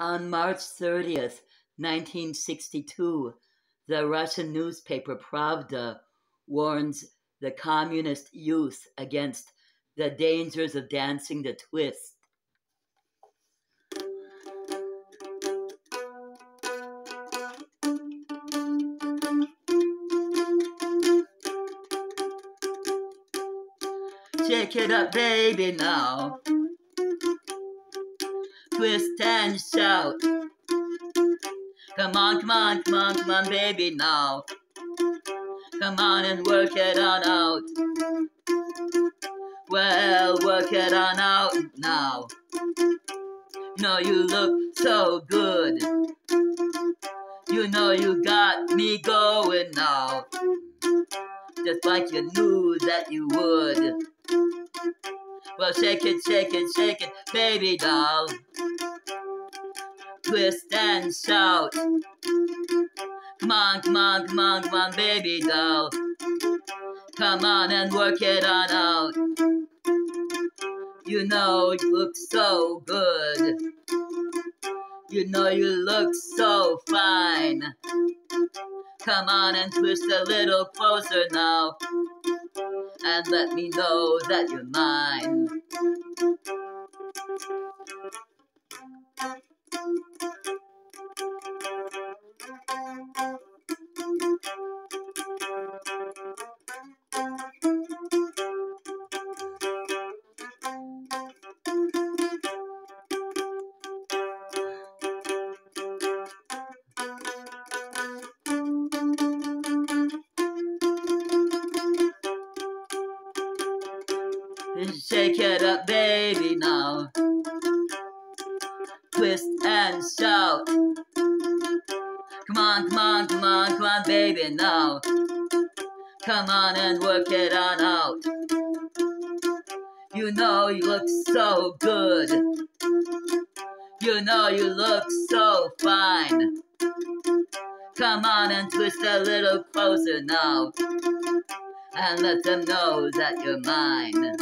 On March 30th, 1962, the Russian newspaper Pravda warns the communist youth against the dangers of dancing the twist. Shake it up, baby, now twist and shout. Come on, come on, come on, come on, baby, now. Come on and work it on out. Well, work it on out now. You know you look so good. You know you got me going now. Just like you knew that you would. Well, shake it, shake it, shake it, baby doll twist and shout. Monk, monk, monk, on, baby doll. Come on and work it on out. You know you look so good. You know you look so fine. Come on and twist a little closer now. And let me know that you're mine. Shake it up, baby, now. Twist and shout. Come on, come on, come on, come on, baby, now. Come on and work it on out. You know you look so good. You know you look so fine. Come on and twist a little closer now and let them know that you're mine.